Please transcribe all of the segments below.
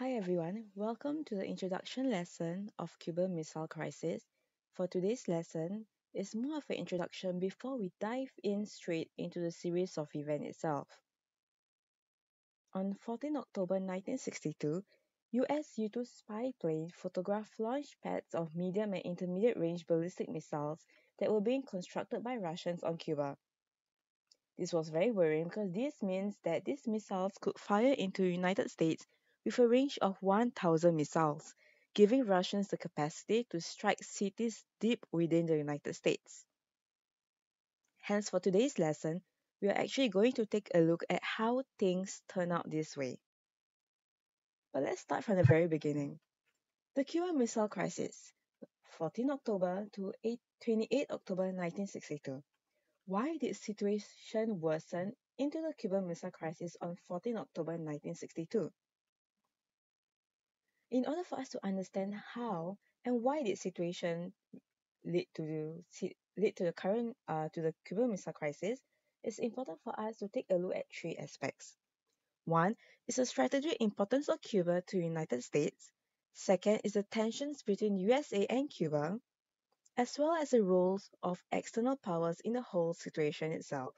Hi everyone, welcome to the introduction lesson of Cuban Missile Crisis. For today's lesson, it's more of an introduction before we dive in straight into the series of events itself. On 14 October 1962, US U-2 spy plane photographed launch pads of medium and intermediate range ballistic missiles that were being constructed by Russians on Cuba. This was very worrying because this means that these missiles could fire into the United States with a range of 1,000 missiles, giving Russians the capacity to strike cities deep within the United States. Hence, for today's lesson, we are actually going to take a look at how things turn out this way. But let's start from the very beginning. The Cuban Missile Crisis, 14 October to 8, 28 October 1962. Why did situation worsen into the Cuban Missile Crisis on 14 October 1962? In order for us to understand how and why this situation lead to lead to the current uh, to the Cuban Missile Crisis, it's important for us to take a look at three aspects. One is the strategic importance of Cuba to the United States. Second is the tensions between USA and Cuba, as well as the roles of external powers in the whole situation itself.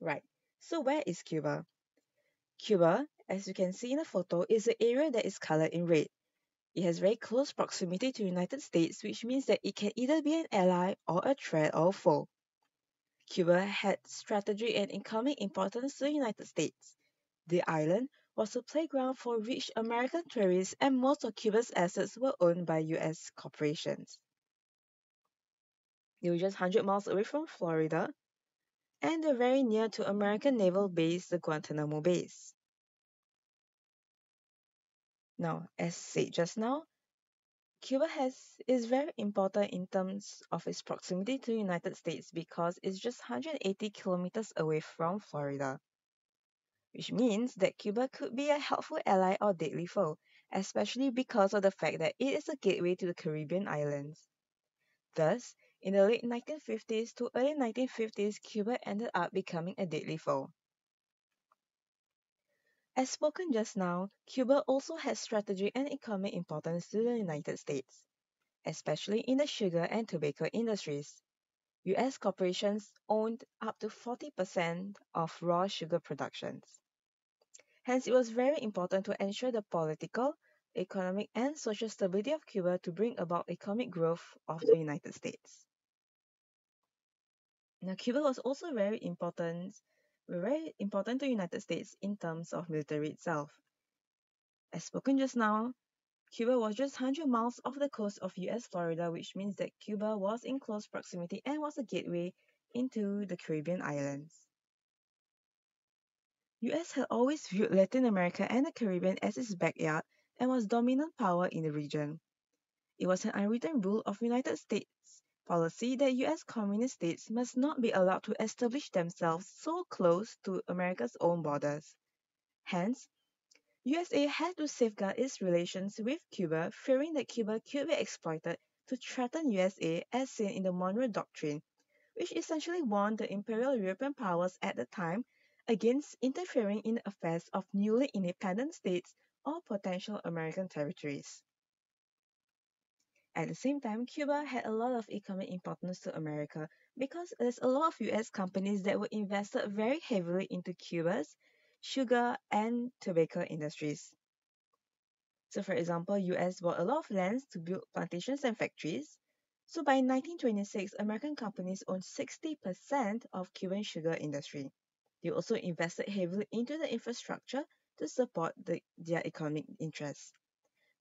Right, so where is Cuba? Cuba as you can see in the photo, is the area that is colored in red. It has very close proximity to the United States, which means that it can either be an ally or a threat or a foe. Cuba had strategic and economic importance to the United States. The island was a playground for rich American tourists, and most of Cuba's assets were owned by U.S. corporations. They were just 100 miles away from Florida, and very near to American naval base, the Guantanamo base. Now, as said just now, Cuba has is very important in terms of its proximity to the United States because it's just 180 kilometers away from Florida, which means that Cuba could be a helpful ally or deadly foe, especially because of the fact that it is a gateway to the Caribbean islands. Thus, in the late 1950s to early 1950s, Cuba ended up becoming a deadly foe. As spoken just now, Cuba also has strategic and economic importance to the United States, especially in the sugar and tobacco industries. US corporations owned up to 40% of raw sugar productions. Hence, it was very important to ensure the political, economic, and social stability of Cuba to bring about economic growth of the United States. Now, Cuba was also very important were very important to United States in terms of military itself. As spoken just now, Cuba was just 100 miles off the coast of US Florida, which means that Cuba was in close proximity and was a gateway into the Caribbean islands. US had always viewed Latin America and the Caribbean as its backyard and was dominant power in the region. It was an unwritten rule of United States policy that US communist states must not be allowed to establish themselves so close to America's own borders. Hence, USA had to safeguard its relations with Cuba, fearing that Cuba could be exploited to threaten USA as seen in the Monroe Doctrine, which essentially warned the imperial European powers at the time against interfering in the affairs of newly independent states or potential American territories. At the same time, Cuba had a lot of economic importance to America because there's a lot of US companies that were invested very heavily into Cuba's sugar and tobacco industries. So, for example, US bought a lot of lands to build plantations and factories. So, by 1926, American companies owned 60% of Cuban sugar industry. They also invested heavily into the infrastructure to support the, their economic interests.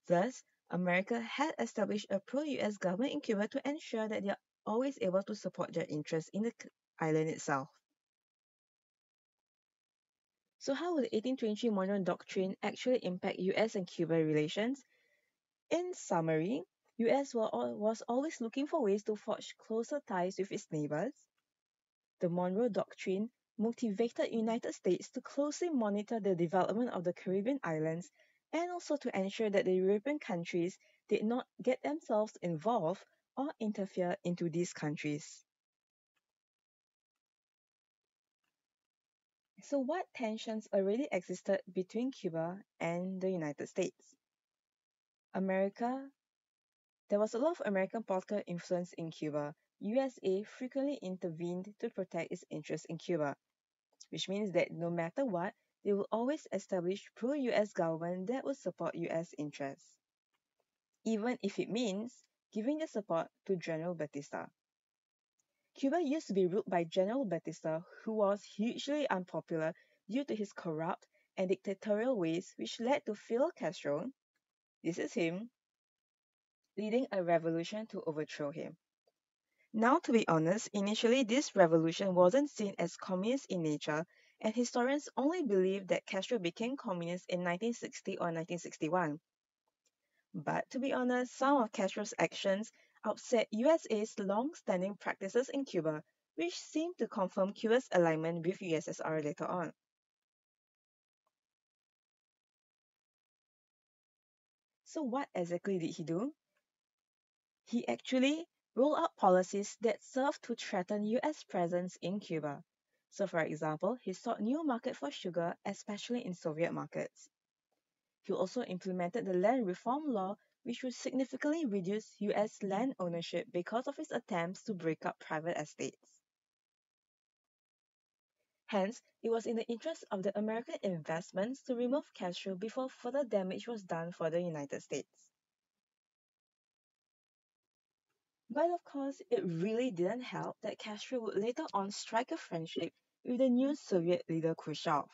Thus, America had established a pro-US government in Cuba to ensure that they are always able to support their interests in the island itself. So how will the 1823 Monroe Doctrine actually impact US and Cuba relations? In summary, US was always looking for ways to forge closer ties with its neighbors. The Monroe Doctrine motivated United States to closely monitor the development of the Caribbean islands and also to ensure that the European countries did not get themselves involved or interfere into these countries. So, what tensions already existed between Cuba and the United States? America, there was a lot of American political influence in Cuba. USA frequently intervened to protect its interests in Cuba, which means that no matter what, they will always establish pro-US government that will support US interests, even if it means giving the support to General Batista. Cuba used to be ruled by General Batista, who was hugely unpopular due to his corrupt and dictatorial ways, which led to Fidel Castro, this is him, leading a revolution to overthrow him. Now, to be honest, initially this revolution wasn't seen as communist in nature, and historians only believe that Castro became communist in 1960 or 1961. But to be honest, some of Castro's actions upset USA's long-standing practices in Cuba, which seemed to confirm Cuba's alignment with USSR later on. So what exactly did he do? He actually rolled out policies that served to threaten US presence in Cuba. So for example, he sought new market for sugar, especially in Soviet markets. He also implemented the land reform law which would significantly reduce US land ownership because of his attempts to break up private estates. Hence, it was in the interest of the American investments to remove Castro before further damage was done for the United States. But of course, it really didn't help that Castro would later on strike a friendship with the new Soviet leader Khrushchev.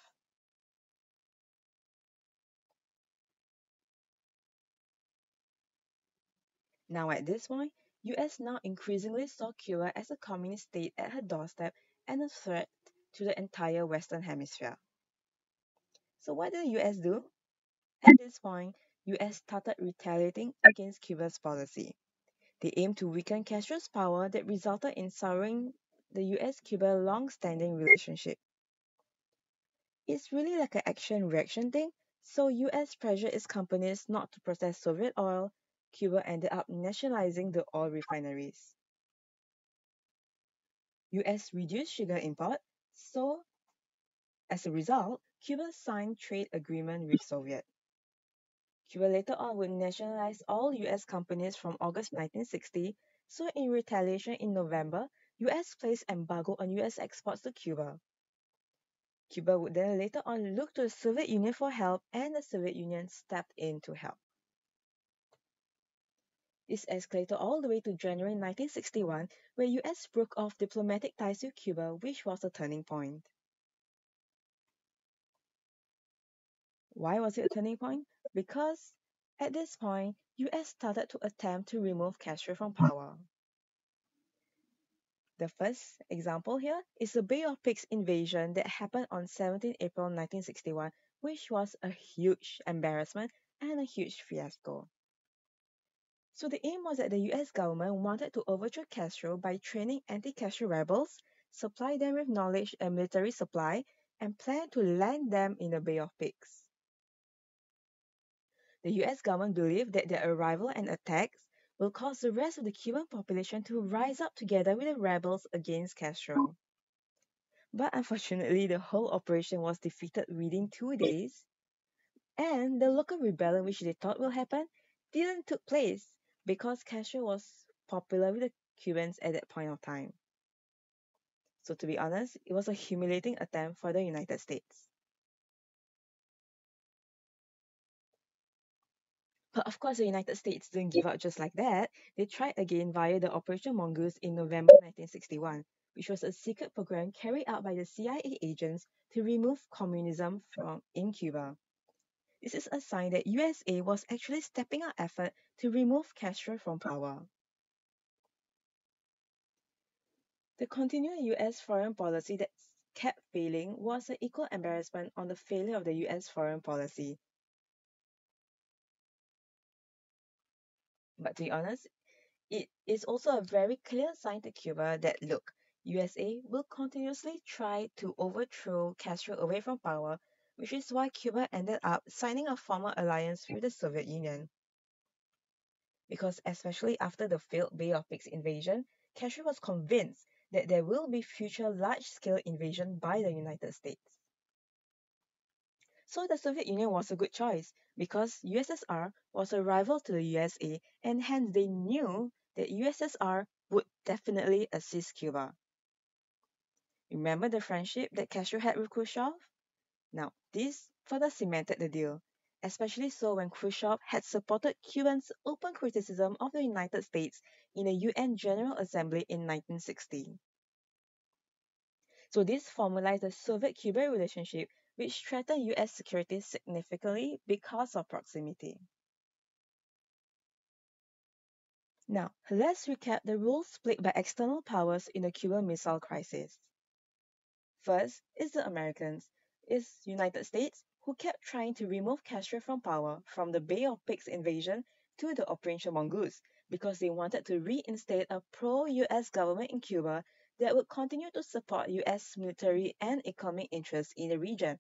Now at this point, US now increasingly saw Cuba as a communist state at her doorstep and a threat to the entire Western Hemisphere. So what did the US do? At this point, US started retaliating against Cuba's policy. They aimed to weaken Castro's power that resulted in souring the US-Cuba long-standing relationship. It's really like an action-reaction thing, so US pressured its companies not to process Soviet oil Cuba ended up nationalizing the oil refineries. US reduced sugar import, so as a result, Cuba signed trade agreement with Soviet. Cuba later on would nationalize all US companies from August 1960, so in retaliation in November, US placed embargo on US exports to Cuba. Cuba would then later on look to the Soviet Union for help and the Soviet Union stepped in to help. This escalated all the way to January 1961, where US broke off diplomatic ties with Cuba, which was a turning point. Why was it a turning point? Because at this point, US started to attempt to remove Castro from power. The first example here is the Bay of Pigs invasion that happened on 17 April 1961, which was a huge embarrassment and a huge fiasco. So the aim was that the US government wanted to overthrow Castro by training anti-Castro rebels, supply them with knowledge and military supply, and plan to land them in the Bay of Pigs. The US government believed that their arrival and attacks will cause the rest of the Cuban population to rise up together with the rebels against Castro. But unfortunately, the whole operation was defeated within two days, and the local rebellion which they thought will happen didn't took place because Castro was popular with the Cubans at that point of time. So, to be honest, it was a humiliating attempt for the United States. But of course, the United States didn't give up just like that. They tried again via the Operation Mongoose in November 1961, which was a secret program carried out by the CIA agents to remove communism from in Cuba. This is a sign that USA was actually stepping up effort to remove Castro from power. The continued US foreign policy that kept failing was an equal embarrassment on the failure of the US foreign policy. But to be honest, it is also a very clear sign to Cuba that look, USA will continuously try to overthrow Castro away from power which is why Cuba ended up signing a formal alliance with the Soviet Union. Because especially after the failed Bay of Pigs invasion, Castro was convinced that there will be future large-scale invasion by the United States. So the Soviet Union was a good choice because USSR was a rival to the USA and hence they knew that USSR would definitely assist Cuba. Remember the friendship that Castro had with Khrushchev? Now, this further cemented the deal, especially so when Khrushchev had supported Cubans' open criticism of the United States in the UN General Assembly in 1960. So this formalized the Soviet-Cuban relationship which threatened US security significantly because of proximity. Now, let's recap the roles played by external powers in the Cuban Missile Crisis. First is the Americans, is United States who kept trying to remove Castro from power from the Bay of Pigs invasion to the Operation Mongoose because they wanted to reinstate a pro-US government in Cuba that would continue to support US military and economic interests in the region.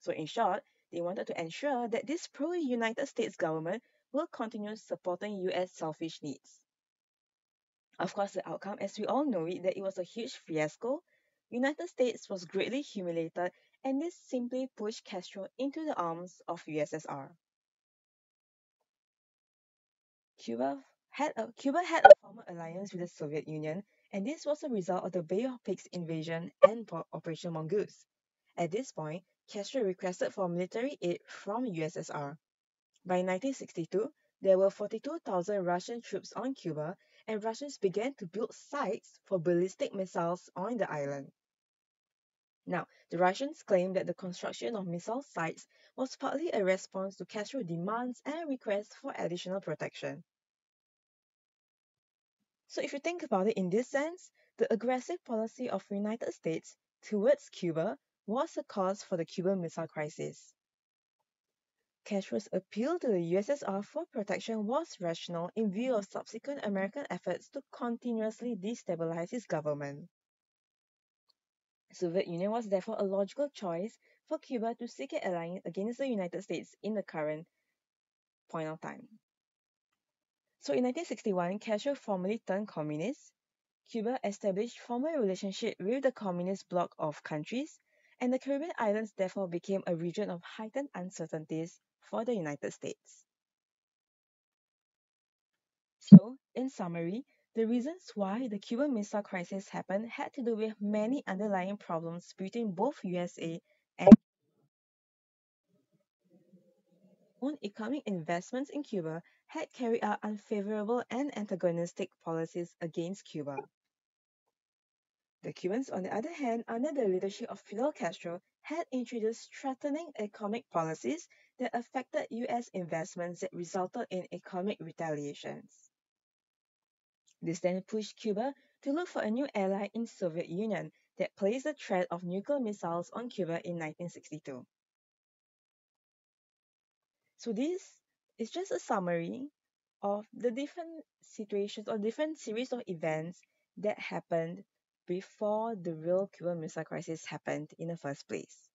So in short, they wanted to ensure that this pro-United States government will continue supporting US selfish needs. Of course, the outcome, as we all know it, that it was a huge fiasco. United States was greatly humiliated, and this simply pushed Castro into the arms of USSR. Cuba had a, Cuba had a former alliance with the Soviet Union, and this was a result of the Bay of Pigs invasion and Operation Mongoose. At this point, Castro requested for military aid from USSR. By 1962, there were 42,000 Russian troops on Cuba, and Russians began to build sites for ballistic missiles on the island. Now, the Russians claimed that the construction of missile sites was partly a response to Castro's demands and requests for additional protection. So if you think about it in this sense, the aggressive policy of the United States towards Cuba was a cause for the Cuban Missile Crisis. Castro's appeal to the USSR for protection was rational in view of subsequent American efforts to continuously destabilize his government. Soviet Union was therefore a logical choice for Cuba to seek an alliance against the United States in the current point of time. So in 1961, Castro formally turned communist. Cuba established formal relationship with the communist bloc of countries, and the Caribbean islands therefore became a region of heightened uncertainties for the United States. So, in summary, the reasons why the Cuban Missile Crisis happened had to do with many underlying problems between both USA and own economic investments in Cuba had carried out unfavorable and antagonistic policies against Cuba. The Cubans, on the other hand, under the leadership of Fidel Castro, had introduced threatening economic policies that affected US investments that resulted in economic retaliations. This then pushed Cuba to look for a new ally in Soviet Union that placed the threat of nuclear missiles on Cuba in 1962. So this is just a summary of the different situations or different series of events that happened before the real Cuban Missile Crisis happened in the first place.